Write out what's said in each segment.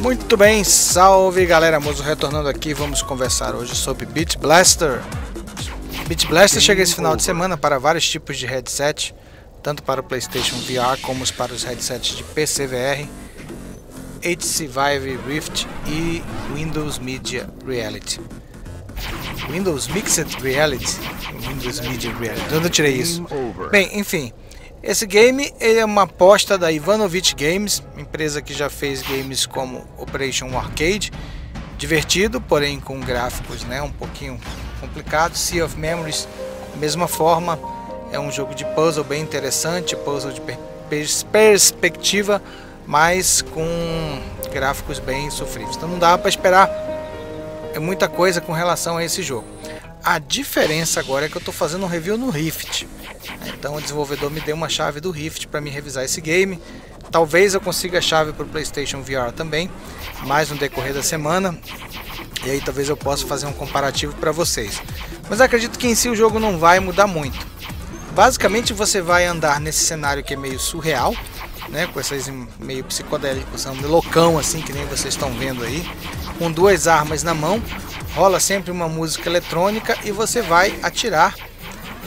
Muito bem, salve galera, Mozo retornando aqui, vamos conversar hoje sobre Beat Blaster. Beat Blaster chega esse final de semana para vários tipos de headset, tanto para o PlayStation VR como para os headsets de PC VR, HTC Vive Rift e Windows Media Reality. Windows Mixed Reality? Windows Media Reality, de onde eu tirei isso? Bem, enfim, esse game é uma aposta da Ivanovich Games, empresa que já fez games como Operation Arcade, divertido, porém com gráficos né, um pouquinho complicados. Sea of Memories, mesma forma, é um jogo de puzzle bem interessante, puzzle de perspectiva, mas com gráficos bem sofríveis. Então não dá para esperar muita coisa com relação a esse jogo. A diferença agora é que eu estou fazendo um review no Rift. Então o desenvolvedor me deu uma chave do Rift para me revisar esse game. Talvez eu consiga a chave para o PlayStation VR também, mais no decorrer da semana. E aí talvez eu possa fazer um comparativo para vocês. Mas acredito que em si o jogo não vai mudar muito. Basicamente você vai andar nesse cenário que é meio surreal, né, com essas meio psicodélicos, são loucão assim que nem vocês estão vendo aí, com duas armas na mão, rola sempre uma música eletrônica e você vai atirar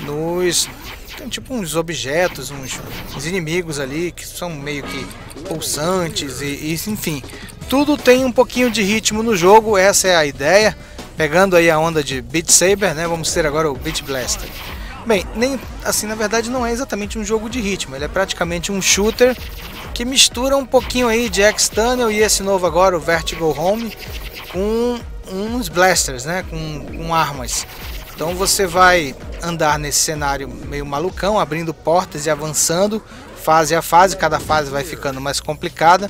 nos tem tipo uns objetos, uns, uns, inimigos ali que são meio que pulsantes e, e, enfim, tudo tem um pouquinho de ritmo no jogo, essa é a ideia. Pegando aí a onda de Beat Saber, né? Vamos ter agora o Beat Blaster. Bem, nem assim, na verdade não é exatamente um jogo de ritmo, ele é praticamente um shooter que mistura um pouquinho aí de X-Tunnel e esse novo agora, o Vertigo Home, com uns blasters, né, com, com armas. Então você vai andar nesse cenário meio malucão, abrindo portas e avançando fase a fase, cada fase vai ficando mais complicada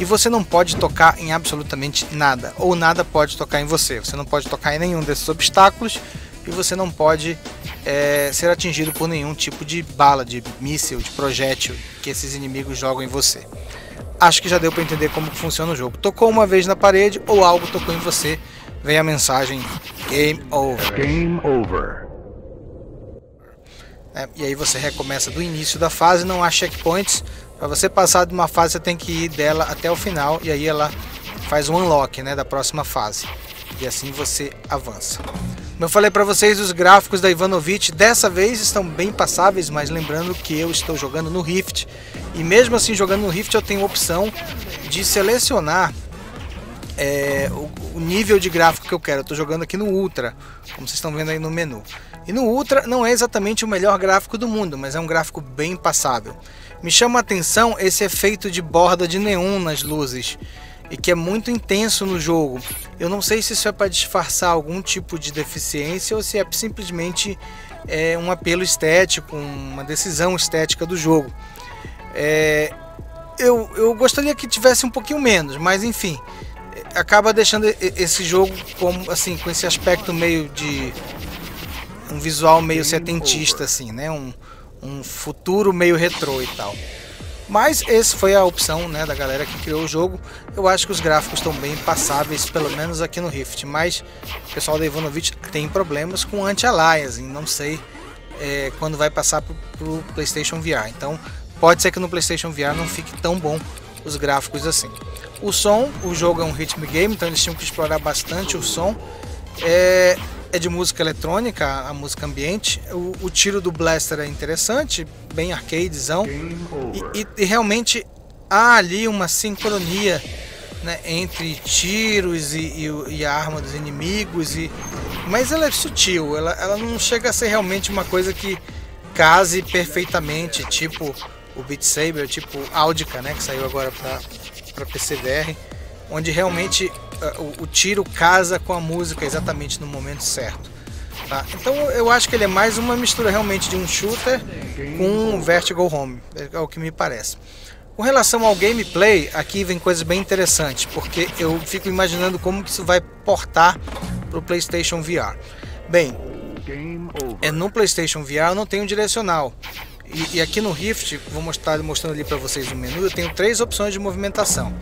e você não pode tocar em absolutamente nada, ou nada pode tocar em você. Você não pode tocar em nenhum desses obstáculos e você não pode é, ser atingido por nenhum tipo de bala, de míssil, de projétil que esses inimigos jogam em você. Acho que já deu para entender como funciona o jogo. Tocou uma vez na parede ou algo tocou em você, vem a mensagem Game Over. Game Over. É, e aí você recomeça do início da fase, não há checkpoints. Para você passar de uma fase, você tem que ir dela até o final e aí ela faz um unlock né, da próxima fase. E assim você avança. Como eu falei para vocês, os gráficos da Ivanovich dessa vez estão bem passáveis, mas lembrando que eu estou jogando no Rift. E mesmo assim, jogando no Rift, eu tenho a opção de selecionar é, o, o, nível de gráfico que eu quero. Eu estou jogando aqui no Ultra, como vocês estão vendo aí no menu. E no Ultra não é exatamente o melhor gráfico do mundo, mas é um gráfico bem passável. Me chama a atenção esse efeito de borda de neon nas luzes e que é muito intenso no jogo. Eu não sei se isso é para disfarçar algum tipo de deficiência ou se é simplesmente é, um apelo estético, uma decisão estética do jogo. É, eu, eu gostaria que tivesse um pouquinho menos, mas enfim, acaba deixando esse jogo como assim com esse aspecto meio de um visual meio setentista assim, né? Um, um futuro meio retrô e tal. Mas esse foi a opção né, da galera que criou o jogo. Eu acho que os gráficos estão bem passáveis, pelo menos aqui no Rift. Mas o pessoal da Ivanovich tem problemas com anti-aliasing. Não sei é, quando vai passar para o PlayStation VR. Então pode ser que no PlayStation VR não fique tão bom os gráficos assim. O som, o jogo é um rhythm game, então eles tinham que explorar bastante o som. É, é de música eletrônica, a música ambiente. O, o, tiro do blaster é interessante, bem arcadezão. E, e, e, realmente há ali uma sincronia né, entre tiros e, e, a arma dos inimigos. E, mas ela é sutil, ela, ela não chega a ser realmente uma coisa que case perfeitamente, tipo o Beat Saber, tipo Audica, né, que saiu agora para PC VR, onde realmente o, tiro casa com a música exatamente no momento certo. Tá? Então eu acho que ele é mais uma mistura realmente de um shooter com um Vertigo Home, é o que me parece. Com relação ao gameplay, aqui vem coisas bem interessantes, porque eu fico imaginando como que isso vai portar para o PlayStation VR. Bem, é no PlayStation VR eu não tenho direcional. E, e aqui no Rift, vou mostrar mostrando ali para vocês o menu, eu tenho três opções de movimentação.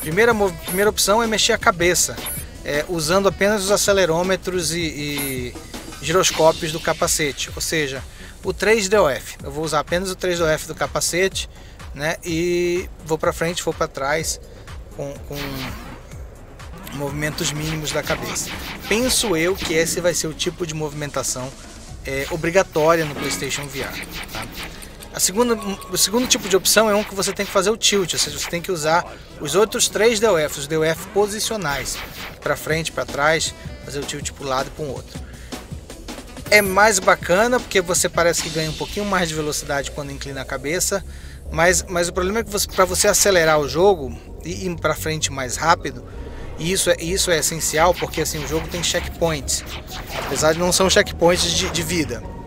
Primeira, primeira opção é mexer a cabeça, é, usando apenas os acelerômetros e, e giroscópios do capacete, ou seja, o 3DOF. Eu vou usar apenas o 3DOF do capacete, né? E vou para frente, vou para trás com, com movimentos mínimos da cabeça. Penso eu que esse vai ser o tipo de movimentação é, obrigatória no PlayStation VR. Tá? A segunda, o segundo tipo de opção é um que você tem que fazer o tilt, ou seja, você tem que usar os outros três DOF, os DOF posicionais, para frente, para trás, fazer o tilt para um lado e para o outro. É mais bacana porque você parece que ganha um pouquinho mais de velocidade quando inclina a cabeça, mas, mas o problema é que para você acelerar o jogo e ir para frente mais rápido, e isso é, isso é essencial porque assim, o jogo tem checkpoints, apesar de não são checkpoints de, de vida.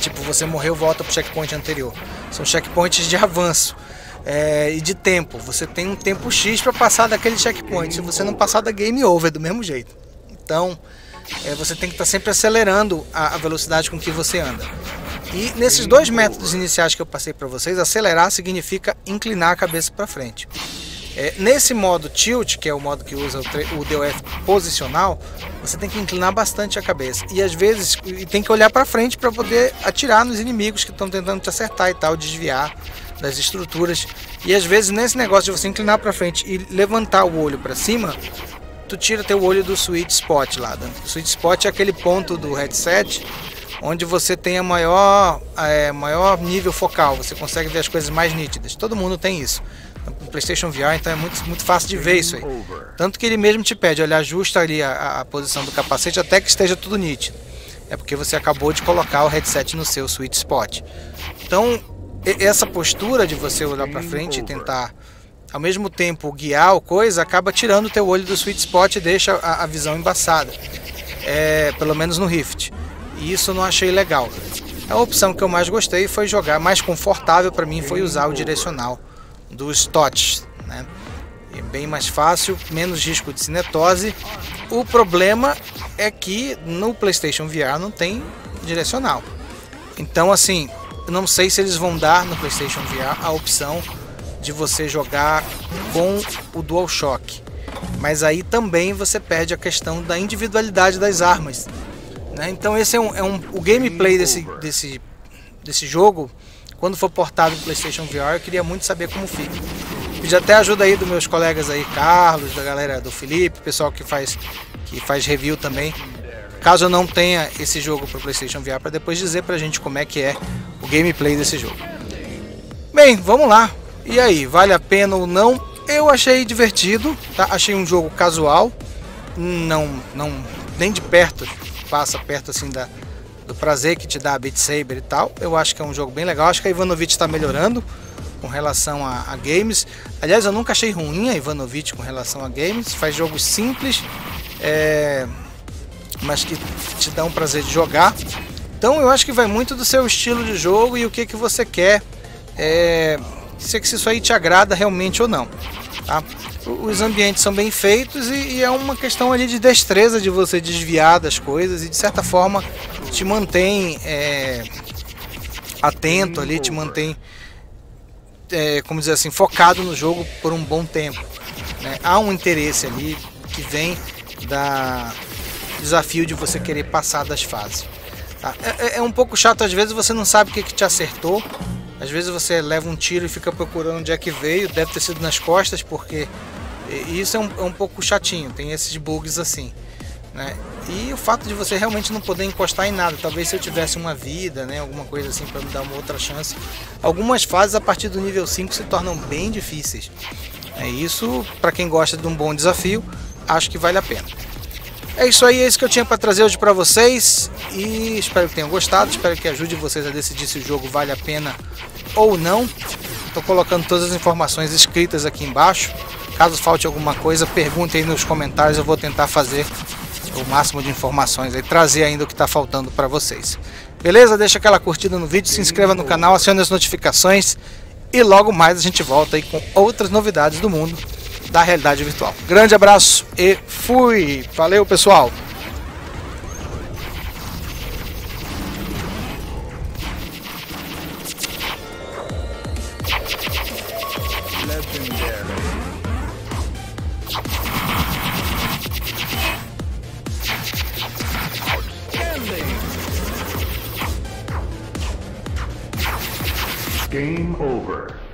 Tipo, você morreu, volta para o checkpoint anterior. São checkpoints de avanço é, e de tempo. Você tem um tempo X para passar daquele checkpoint. Se você não passar da game over do mesmo jeito. Então, é, você tem que estar tá sempre acelerando a, a velocidade com que você anda. E nesses dois métodos iniciais que eu passei para vocês, acelerar significa inclinar a cabeça para frente. É, nesse modo tilt, que é o modo que usa o, o DOF posicional, você tem que inclinar bastante a cabeça e às vezes e tem que olhar para frente para poder atirar nos inimigos que estão tentando te acertar e tal, desviar das estruturas. E às vezes nesse negócio de você inclinar para frente e levantar o olho para cima, tu tira teu olho do sweet spot lá. O sweet spot é aquele ponto do headset onde você tem a maior, é, maior nível focal, você consegue ver as coisas mais nítidas. Todo mundo tem isso. No PlayStation VR, então é muito, muito fácil de ver isso aí. Tanto que ele mesmo te pede, olha, ajusta ali a, a posição do capacete até que esteja tudo nítido. É porque você acabou de colocar o headset no seu sweet spot. Então, essa postura de você olhar para frente e tentar ao mesmo tempo guiar o coisa, acaba tirando o teu olho do sweet spot e deixa a, a visão embaçada. É, pelo menos no Rift. E isso eu não achei legal. A opção que eu mais gostei foi jogar, mais confortável para mim foi usar o direcional dos TOTS, né? É bem mais fácil, menos risco de cinetose. O problema é que no PlayStation VR não tem direcional. Então, assim, não sei se eles vão dar no PlayStation VR a opção de você jogar com o DualShock. Mas aí também você perde a questão da individualidade das armas. Né? Então esse é um, é um o gameplay desse, desse, desse jogo, quando for portado no PlayStation VR, eu queria muito saber como fica. Pedi até ajuda aí dos meus colegas aí, Carlos, da galera do Felipe, pessoal que faz, que faz review também. Caso eu não tenha esse jogo para PlayStation VR, para depois dizer pra gente como é que é o gameplay desse jogo. Bem, vamos lá. E aí, vale a pena ou não? Eu achei divertido, tá? Achei um jogo casual, não, não nem de perto passa perto assim da, do prazer que te dá a Beat Saber e tal. Eu acho que é um jogo bem legal. Acho que a Ivanovic está melhorando com relação a, a, games. Aliás, eu nunca achei ruim a Ivanovic com relação a games. Faz jogos simples, é, mas que te dão prazer de jogar. Então eu acho que vai muito do seu estilo de jogo e o que, que você quer. É, se isso aí te agrada realmente ou não. Tá? Os ambientes são bem feitos e, e, é uma questão ali de destreza de você desviar das coisas e de certa forma te mantém é, atento ali, te mantém, é, como dizer assim, focado no jogo por um bom tempo. Né? Há um interesse ali que vem da desafio de você querer passar das fases. Tá? É, é, é um pouco chato às vezes você não sabe o que, que te acertou às vezes você leva um tiro e fica procurando onde é que veio, deve ter sido nas costas, porque isso é um, é um pouco chatinho, tem esses bugs assim. Né? E o fato de você realmente não poder encostar em nada, talvez se eu tivesse uma vida, né, alguma coisa assim para me dar uma outra chance. Algumas fases a partir do nível 5 se tornam bem difíceis. É isso, para quem gosta de um bom desafio, acho que vale a pena. É isso aí, é isso que eu tinha para trazer hoje para vocês e espero que tenham gostado, espero que ajude vocês a decidir se o jogo vale a pena ou não. Estou colocando todas as informações escritas aqui embaixo. Caso falte alguma coisa, perguntem aí nos comentários, eu vou tentar fazer o máximo de informações e trazer ainda o que está faltando para vocês. Beleza? Deixa aquela curtida no vídeo, se inscreva no canal, acione as notificações e logo mais a gente volta aí com outras novidades do mundo da realidade virtual. Grande abraço e fui! Valeu, pessoal! Game over.